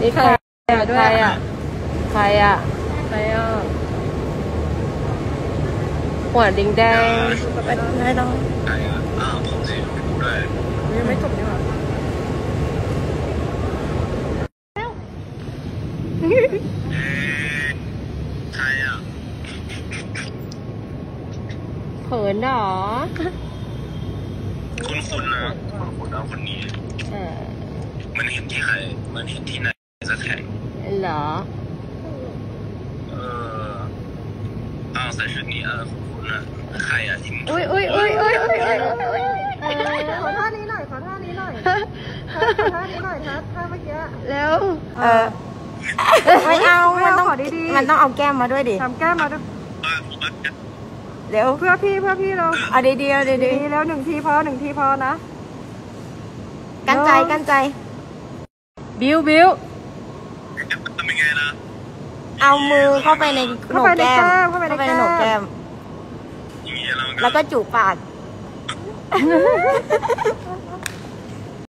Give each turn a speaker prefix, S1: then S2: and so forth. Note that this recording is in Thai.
S1: ใครอะใครอะใครอะ
S2: ไปอะ
S1: หัวดิงแดง
S2: ไปไม่ต้อง
S3: ใครอะอ้าวผมสิรู้ด้วย
S2: ยังไม่จบดีกว่า
S3: เอ๊ะใครอะ
S1: เขินเหรอ
S3: คุณคุณนะคุณคุณนะคนนี้
S1: เออ
S3: มันเห็นที่ใคร มันเห็นที่ไหน สักแห่ง
S1: เหรอ
S3: เอออ้าวแต่ชุดนี้เออคุณคุณอะใครอะที่มึง
S1: อุ้ยอุ้ยอุ้ยอุ้ยอุ้ยอุ้ยอุ้ย
S2: ขอท่านี้หน่อยขอท่านี้หน่อยขอท่านี้หน่อยท่าท่าเมื่อกี้
S1: แล้ว
S4: เออไม่เอา
S2: ไม่
S4: มัน
S2: เอา
S4: ต้อง
S2: ขอดีๆ
S4: มันต้องเอาแก้มมาด้วยดิ
S2: ทำแก้มมาด้วย
S3: ว่าผมว่าจะ
S4: เดี๋ยว
S2: เพื่อพี่เพื่อพี่เรา
S4: เอาดีๆเอาดี
S2: ดีแล้วหนึ่งทีพอหนึ่งทีพอนะ
S4: ๆกั้นใจกั้นใจ
S1: บิวบิว
S3: ทำยังไงนะ
S4: เอามือเข้าไปในโหน
S2: เข้ากไปใน
S4: แก้
S2: แก้
S4: ม
S2: มเข้าไปใน
S4: ใน
S2: แก้
S4: โหนกแก้
S2: ม
S4: ม
S3: อย่างเงี้ยแล้วมัน
S4: แล้วก็จูบปาก